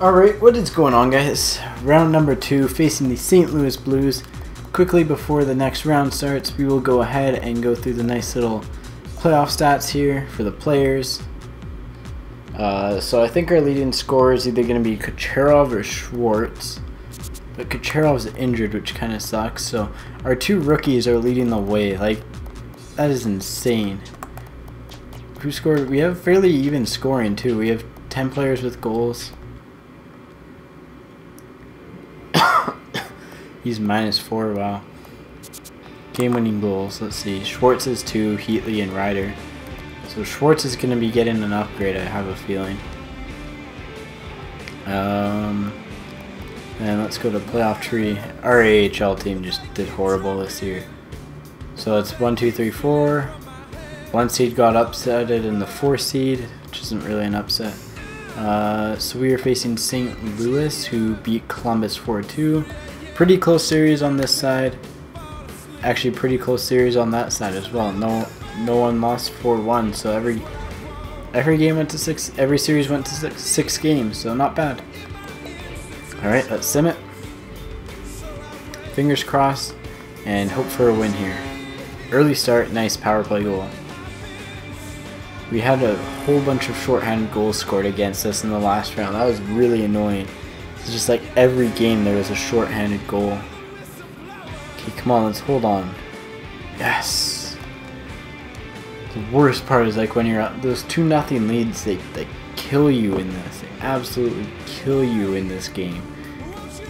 Alright, what is going on guys? Round number two facing the St. Louis Blues. Quickly before the next round starts, we will go ahead and go through the nice little playoff stats here for the players. Uh, so I think our leading scorer is either going to be Kucherov or Schwartz. But Kucherov's injured, which kind of sucks. So our two rookies are leading the way. Like, that is insane. Who scored? We have fairly even scoring too. We have 10 players with goals. He's minus four. Wow. Game-winning goals. Let's see. Schwartz is two. Heatley and Ryder. So Schwartz is going to be getting an upgrade. I have a feeling. Um, and let's go to playoff tree. Our AHL team just did horrible this year. So it's one, two, three, four. One seed got upsetted in the four seed, which isn't really an upset. Uh, so we are facing St. Louis, who beat Columbus 4-2. Pretty close series on this side. Actually, pretty close series on that side as well. No, no one lost 4-1. So every every game went to six. Every series went to six, six games. So not bad. All right, let's sim it. Fingers crossed, and hope for a win here. Early start, nice power play goal. We had a whole bunch of shorthanded goals scored against us in the last round. That was really annoying. It's just like every game there was a shorthanded goal. Okay, come on, let's hold on. Yes. The worst part is like when you're out, those two nothing leads, they, they kill you in this. They absolutely kill you in this game.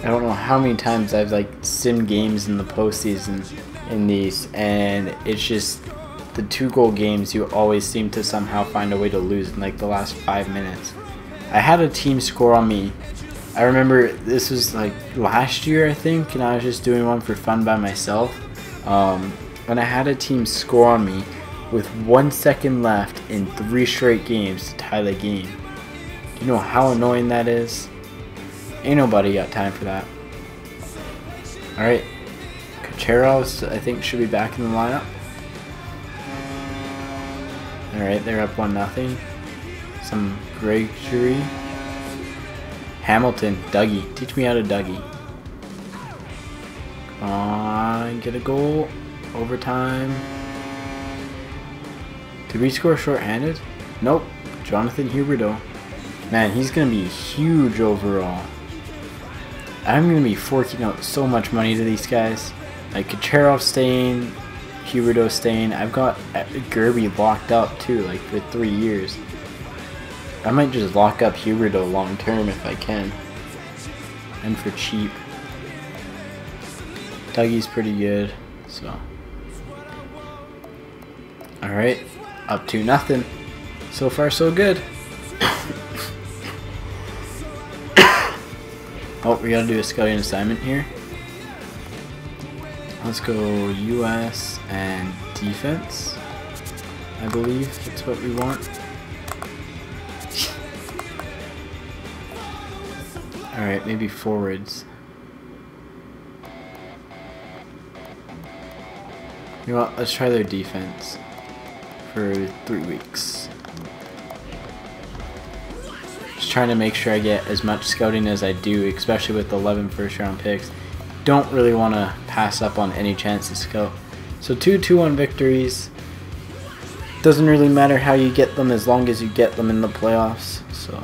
I don't know how many times I've like sim games in the postseason in these, and it's just the two goal games you always seem to somehow find a way to lose in like the last five minutes. I had a team score on me I remember this was like last year, I think, and I was just doing one for fun by myself. Um, when I had a team score on me with one second left in three straight games to tie the game. You know how annoying that is? Ain't nobody got time for that. Alright. Kucherov, I think, should be back in the lineup. Alright, they're up 1 nothing. Some Gregory. Hamilton, Dougie. Teach me how to Dougie. Come on, get a goal. Overtime. Did we score shorthanded? Nope. Jonathan Huberdeau. Man, he's going to be huge overall. I'm going to be forking out so much money to these guys. Like Kucherov staying, Huberdeau staying. I've got uh, Gerbe locked up too, like for three years. I might just lock up Huberdeau long term if I can. And for cheap. Dougie's pretty good, so. Alright, up to nothing. So far so good. oh, we gotta do a scouting assignment here. Let's go US and defense. I believe that's what we want. Alright, maybe forwards. You know what, let's try their defense for three weeks. Just trying to make sure I get as much scouting as I do, especially with 11 first round picks. Don't really want to pass up on any chance to scout. So two 2-1 victories. Doesn't really matter how you get them as long as you get them in the playoffs. So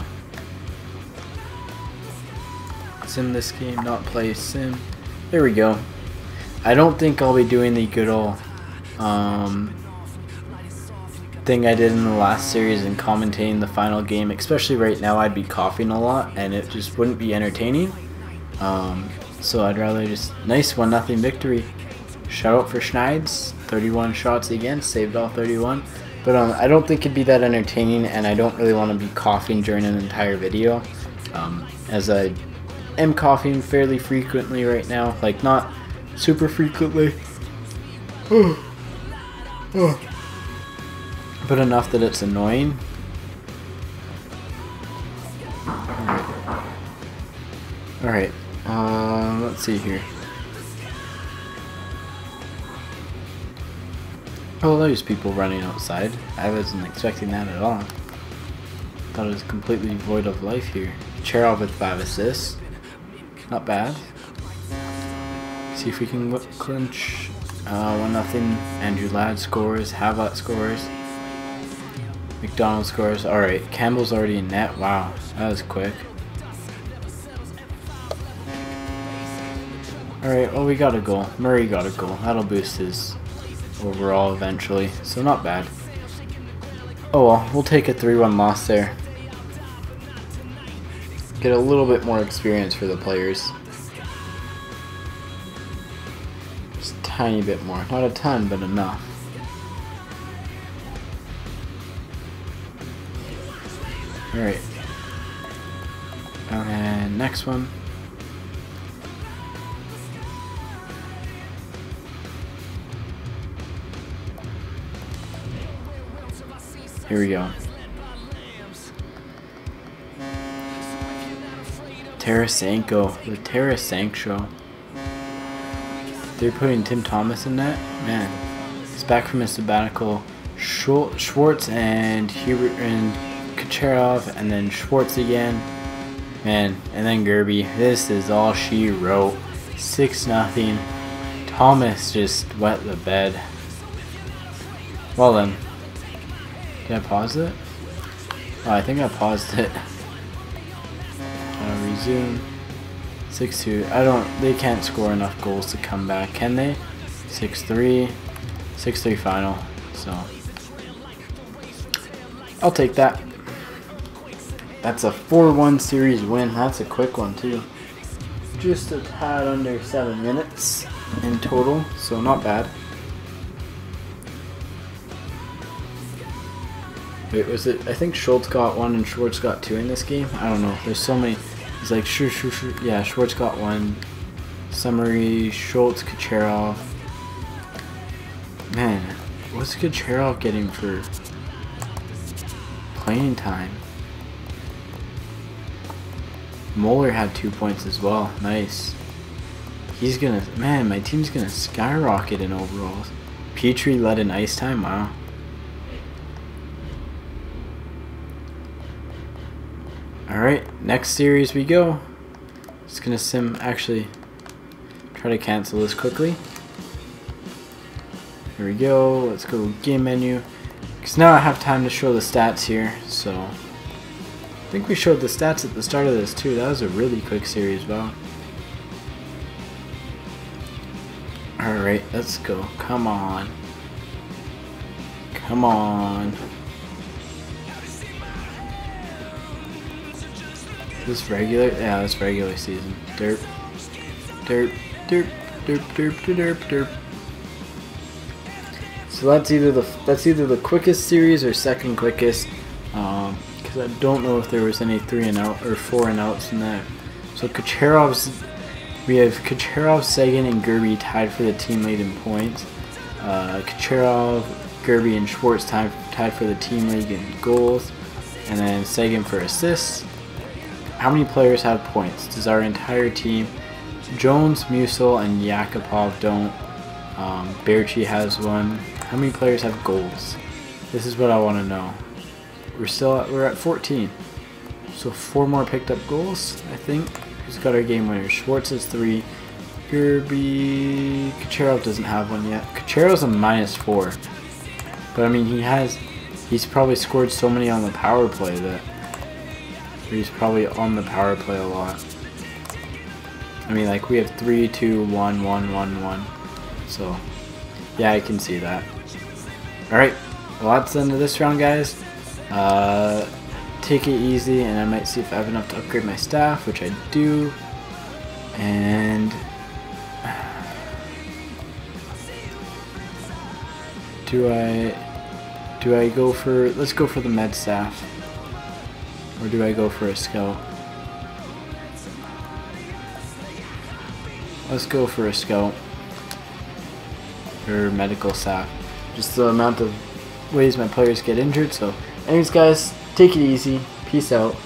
sim this game, not play sim. There we go. I don't think I'll be doing the good old um, thing I did in the last series and commentating the final game, especially right now I'd be coughing a lot and it just wouldn't be entertaining. Um, so I'd rather just, nice one nothing victory. Shout out for Schneids, 31 shots again, saved all 31. But um, I don't think it'd be that entertaining and I don't really want to be coughing during an entire video. Um, as I am coughing fairly frequently right now. Like, not super frequently. but enough that it's annoying. Alright, uh, let's see here. Oh, there's people running outside. I wasn't expecting that at all. Thought it was completely void of life here. Kucherov with 5 assists. Not bad. See if we can clinch. Uh, 1 nothing. Andrew Ladd scores. Havlat scores. McDonald scores. Alright, Campbell's already in net. Wow, that was quick. Alright, well we got a goal. Murray got a goal. That'll boost his overall eventually. So not bad. Oh well, we'll take a 3-1 loss there. Get a little bit more experience for the players. Just tiny bit more. Not a ton, but enough. Alright. And next one. Here we go. Tarasenko. The Tarasenko. They're putting Tim Thomas in that? Man. He's back from his sabbatical. Schwartz and Hubert and Kucherov and then Schwartz again. Man, and then Gerbe. This is all she wrote. 6 nothing. Thomas just wet the bed. Well then, did I pause it? Oh, I think I paused it. Resume. 6-2. I don't, they can't score enough goals to come back, can they? 6-3. 6-3 final. So, I'll take that. That's a 4-1 series win. That's a quick one, too. Just a tad under 7 minutes in total, so not bad. Wait, was it? I think Schultz got one and Schwartz got two in this game. I don't know. There's so many. He's like, sure, sure, sure. Yeah, Schwartz got one. Summary, Schultz, Kucherov. Man, what's Kucherov getting for playing time? Moeller had two points as well. Nice. He's gonna, man, my team's gonna skyrocket in overalls. Petrie led in ice time. Wow. Alright, next series we go. Just gonna sim, actually, try to cancel this quickly. Here we go, let's go game menu. Because now I have time to show the stats here, so... I think we showed the stats at the start of this too, that was a really quick series, wow. Alright, let's go, come on. Come on. This regular? Yeah, this regular season. Derp. Derp. Derp. Derp. Derp. Derp. Derp. So that's either the that's either the quickest series or second quickest, because um, I don't know if there was any three and out or four and outs in that. So Kucherov's, we have Kucherov, Seguin, and Gerbe tied for the team lead in points. Uh, Kucherov, Gerbe, and Schwartz tied tied for the team lead in goals, and then Seguin for assists. How many players have points? Does our entire team? Jones, Musil, and Yakupov don't. Um, Berchi has one. How many players have goals? This is what I want to know. We're still at, we're at 14. So four more picked up goals, I think. Who's got our game winner? Schwartz has three. Gerbe Kucherov doesn't have one yet. Kucherov's a minus four. But I mean he has he's probably scored so many on the power play that He's probably on the power play a lot. I mean, like, we have 3, 2, 1, 1, 1, 1. So, yeah, I can see that. Alright, well, that's the end of this round, guys. Uh, take it easy, and I might see if I have enough to upgrade my staff, which I do. And... Do I... Do I go for... Let's go for the med staff. Or do I go for a scout? Let's go for a scout. Or medical sack. Just the amount of ways my players get injured. So anyways guys, take it easy. Peace out.